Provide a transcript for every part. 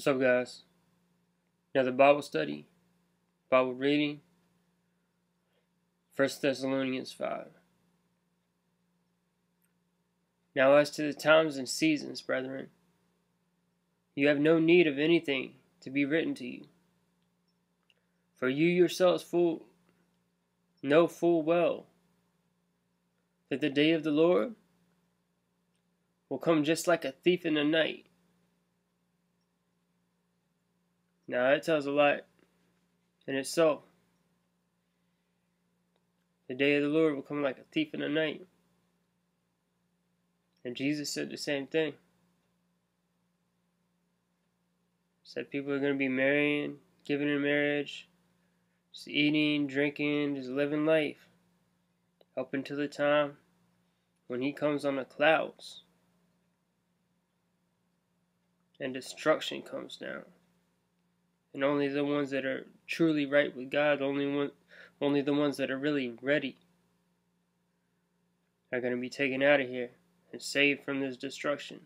What's up, guys? Another Bible study, Bible reading, 1 Thessalonians 5. Now, as to the times and seasons, brethren, you have no need of anything to be written to you. For you yourselves full, know full well that the day of the Lord will come just like a thief in the night. Now that tells a lot in itself. The day of the Lord will come like a thief in the night. And Jesus said the same thing. Said people are going to be marrying, giving in marriage, just eating, drinking, just living life up until the time when he comes on the clouds and destruction comes down and only the ones that are truly right with God, only one, only the ones that are really ready, are going to be taken out of here and saved from this destruction.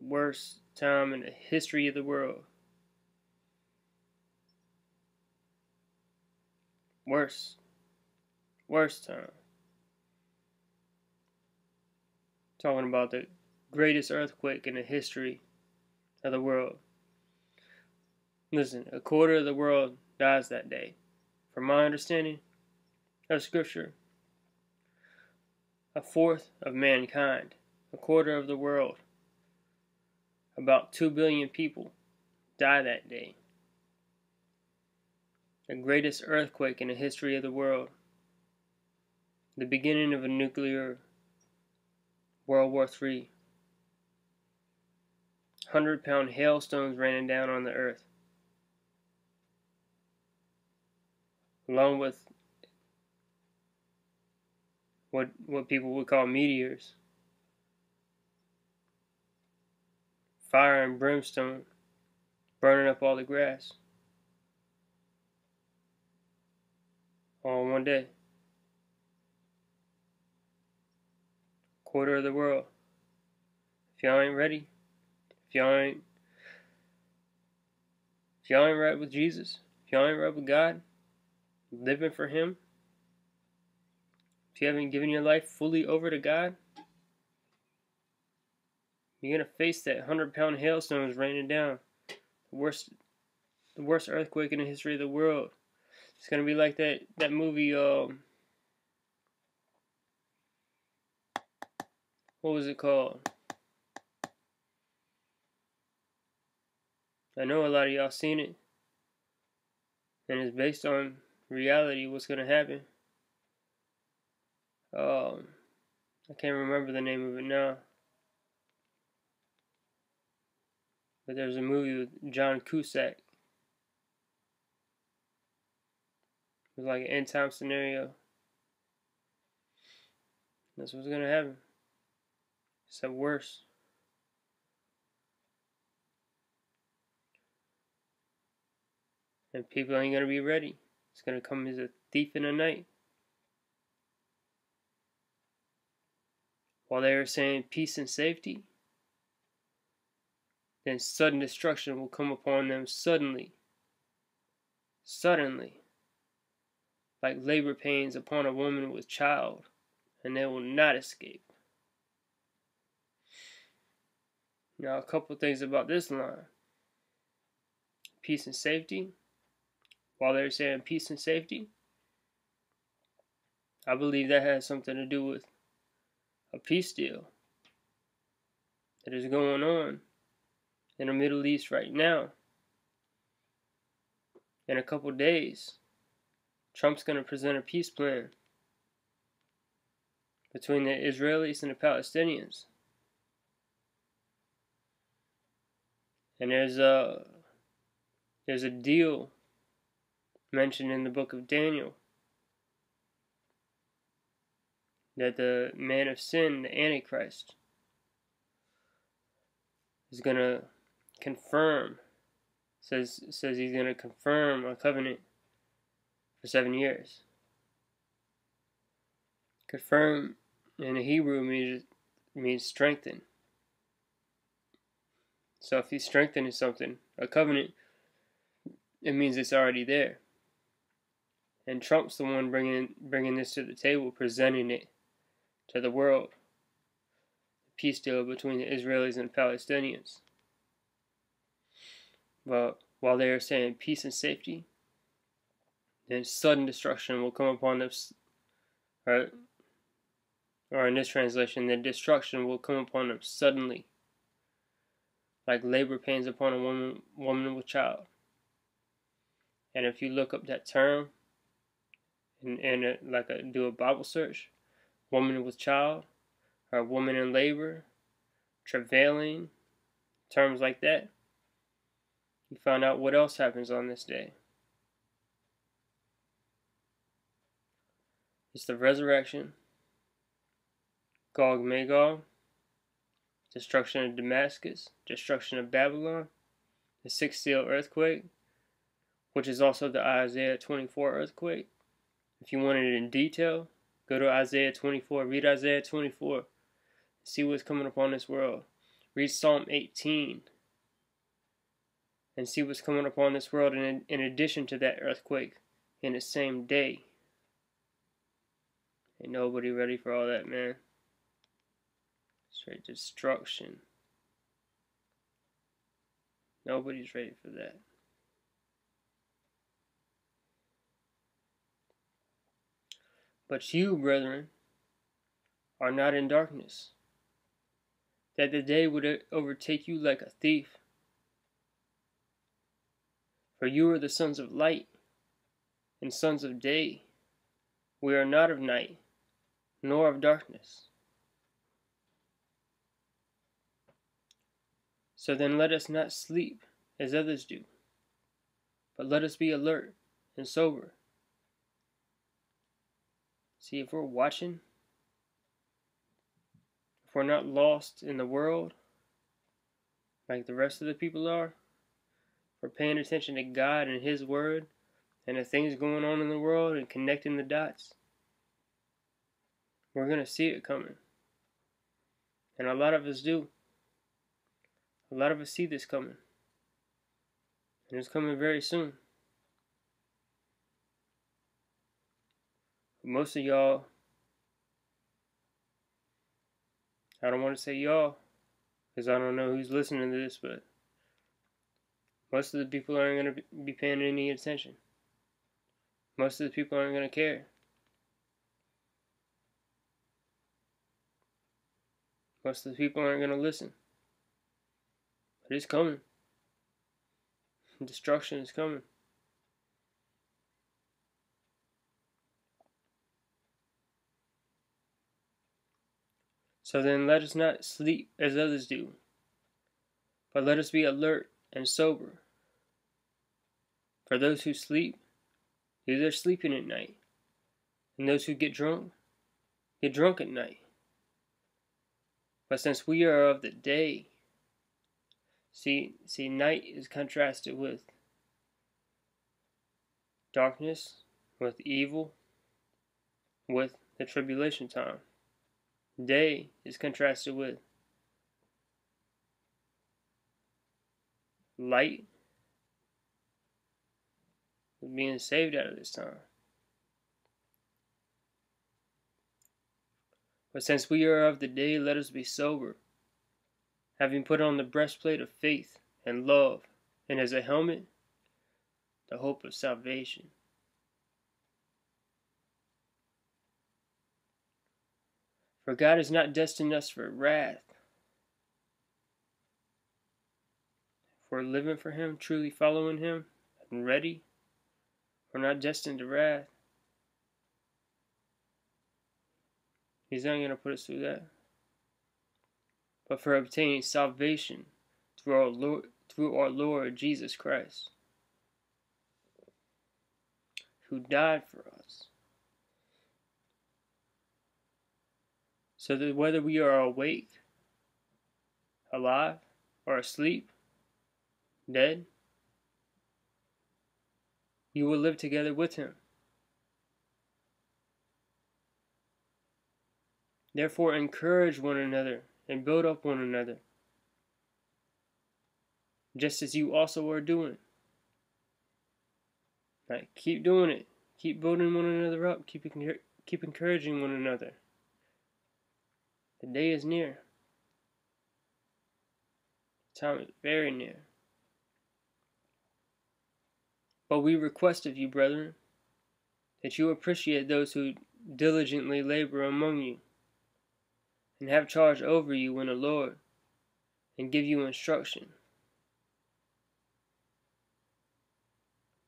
Worst time in the history of the world. Worst. Worst time. Talking about the greatest earthquake in the history of the world. Listen, a quarter of the world dies that day. From my understanding of Scripture, a fourth of mankind, a quarter of the world, about 2 billion people die that day. The greatest earthquake in the history of the world. The beginning of a nuclear World War III. 100 pound hailstones raining down on the earth. Along with what what people would call meteors. Fire and brimstone burning up all the grass. All in one day. Quarter of the world. If y'all ain't ready, if y'all ain't if y'all ain't right with Jesus, if y'all ain't right with God, living for Him, if you haven't given your life fully over to God, you're gonna face that hundred pound hailstones raining down. The worst the worst earthquake in the history of the world. It's gonna be like that that movie um what was it called? I know a lot of y'all seen it. And it's based on reality what's to happen. Um, I can't remember the name of it now. But there's a movie with John Cusack. It was like an end time scenario. That's what's gonna happen. Except worse. And people ain't gonna be ready. It's going to come as a thief in the night. While they are saying peace and safety, then sudden destruction will come upon them suddenly. Suddenly. Like labor pains upon a woman with child, and they will not escape. Now, a couple things about this line peace and safety while they're saying peace and safety, I believe that has something to do with a peace deal that is going on in the Middle East right now. In a couple days, Trump's going to present a peace plan between the Israelis and the Palestinians. And there's a there's a deal mentioned in the book of Daniel that the man of sin, the Antichrist, is going to confirm says says he's going to confirm a covenant for 7 years. Confirm in Hebrew means means strengthen. So if he's strengthening something, a covenant, it means it's already there. And Trump's the one bringing bringing this to the table, presenting it to the world. The peace deal between the Israelis and the Palestinians. But while they are saying peace and safety, then sudden destruction will come upon them. Right? Or in this translation, the destruction will come upon them suddenly, like labor pains upon a woman, woman with child. And if you look up that term, and, and a, like a, do a Bible search, woman with child, or woman in labor, travailing, terms like that, you find out what else happens on this day. It's the resurrection, Gog Magog, destruction of Damascus, destruction of Babylon, the sixth seal earthquake, which is also the Isaiah 24 earthquake. If you want it in detail, go to Isaiah 24, read Isaiah 24, see what's coming upon this world. Read Psalm 18 and see what's coming upon this world in, in addition to that earthquake in the same day. Ain't nobody ready for all that, man. Straight destruction. Nobody's ready for that. But you, brethren, are not in darkness, that the day would overtake you like a thief. For you are the sons of light and sons of day. We are not of night, nor of darkness. So then let us not sleep as others do, but let us be alert and sober. See, if we're watching, if we're not lost in the world like the rest of the people are, we're paying attention to God and His Word and the things going on in the world and connecting the dots, we're going to see it coming. And a lot of us do. A lot of us see this coming. And it's coming very soon. Most of y'all, I don't want to say y'all, because I don't know who's listening to this, but most of the people aren't going to be paying any attention. Most of the people aren't going to care. Most of the people aren't going to listen. But it's coming. Destruction is coming. So then let us not sleep as others do, but let us be alert and sober. For those who sleep, they're sleeping at night, and those who get drunk, get drunk at night. But since we are of the day, see, see, night is contrasted with darkness, with evil, with the tribulation time. Day is contrasted with light, being saved out of this time. But since we are of the day, let us be sober, having put on the breastplate of faith and love, and as a helmet, the hope of salvation. For God has not destined us for wrath. If we're living for Him, truly following Him, and ready, we're not destined to wrath. He's not going to put us through that. But for obtaining salvation through our Lord, through our Lord Jesus Christ, who died for us. So that whether we are awake, alive, or asleep, dead, you will live together with him. Therefore, encourage one another and build up one another. just as you also are doing. Right, keep doing it. Keep building one another up. Keep keep encouraging one another. The day is near. The time is very near. But we request of you, brethren, that you appreciate those who diligently labor among you, and have charge over you in the Lord, and give you instruction.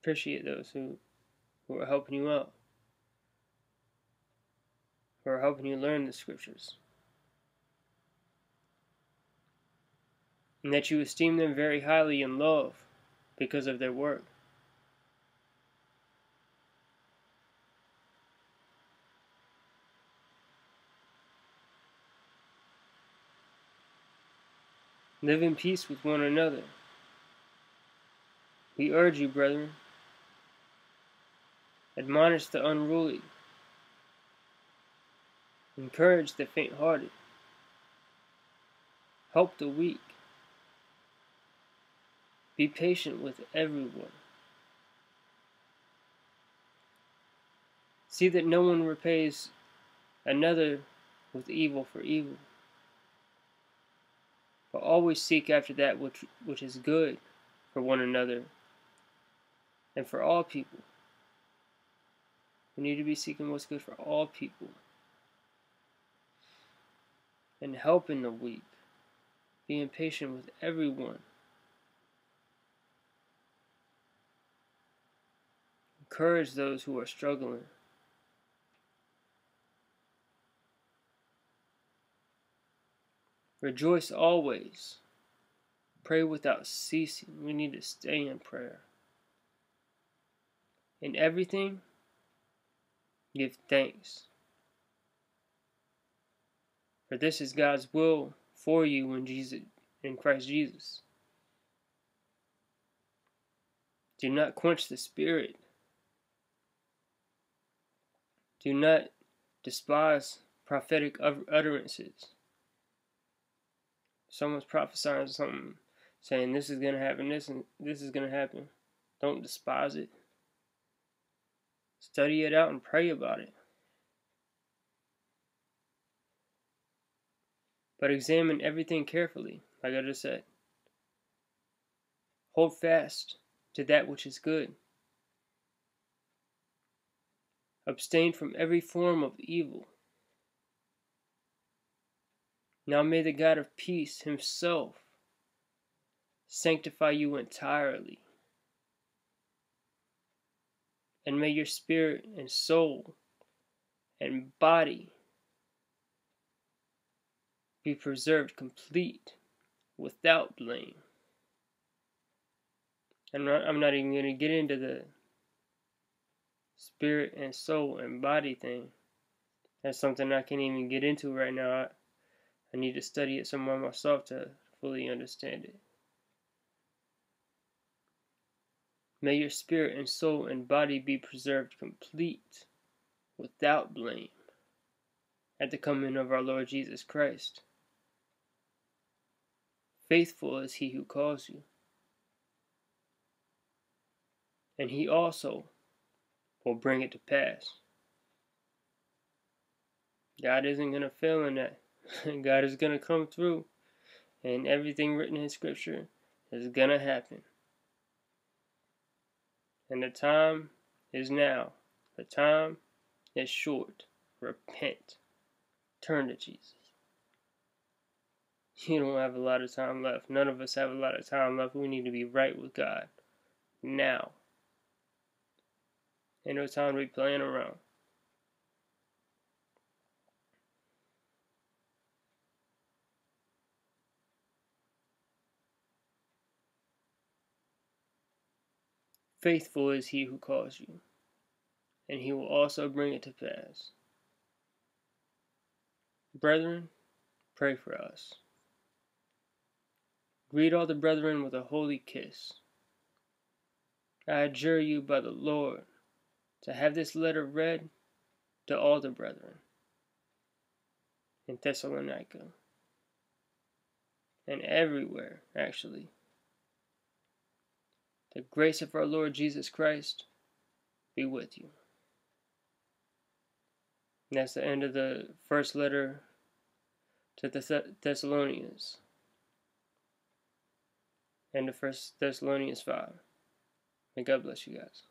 Appreciate those who, who are helping you out, who are helping you learn the scriptures. And that you esteem them very highly in love because of their work. Live in peace with one another. We urge you, brethren, admonish the unruly, encourage the faint hearted, help the weak, be patient with everyone. See that no one repays another with evil for evil but always seek after that which, which is good for one another and for all people. We need to be seeking what's good for all people and helping the weak, being patient with everyone. Encourage those who are struggling. Rejoice always. Pray without ceasing. We need to stay in prayer. In everything, give thanks. For this is God's will for you in Jesus in Christ Jesus. Do not quench the spirit. Do not despise prophetic utterances someone's prophesying something, saying this is gonna happen, this and this is gonna happen, don't despise it. Study it out and pray about it. But examine everything carefully, like I just said. Hold fast to that which is good. Abstain from every form of evil. Now may the God of peace himself sanctify you entirely. And may your spirit and soul and body be preserved complete without blame. Not, I'm not even going to get into the spirit and soul and body thing. That's something I can't even get into right now. I I need to study it some more myself to fully understand it. May your spirit and soul and body be preserved complete, without blame, at the coming of our Lord Jesus Christ. Faithful is he who calls you, and he also will bring it to pass. God isn't going to fail in that. God is going to come through, and everything written in Scripture is going to happen. And the time is now. The time is short. Repent. Turn to Jesus. You don't have a lot of time left. None of us have a lot of time left. We need to be right with God. Now. Ain't no time to be playing around. Faithful is he who calls you, and he will also bring it to pass. Brethren, pray for us. Greet all the brethren with a holy kiss. I adjure you by the Lord to have this letter read to all the brethren in Thessalonica and everywhere, actually, The grace of our Lord Jesus Christ be with you. And that's the end of the first letter to the Thessalonians. End of First Thessalonians 5. May God bless you guys.